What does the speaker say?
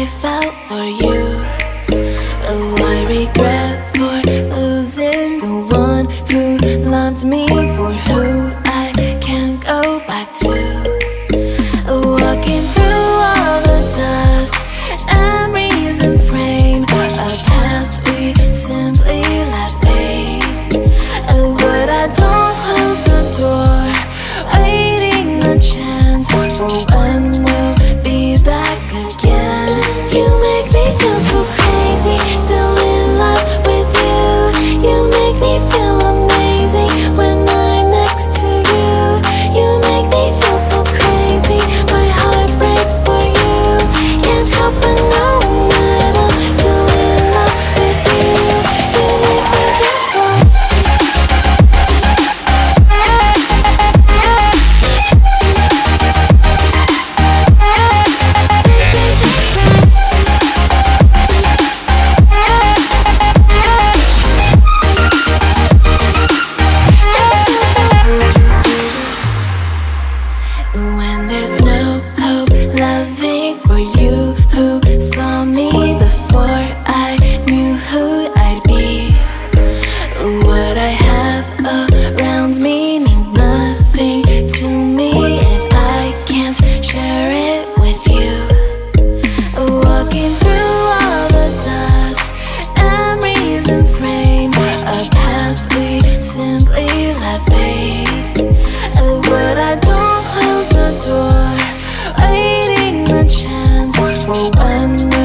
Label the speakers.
Speaker 1: I felt for you. there's no number one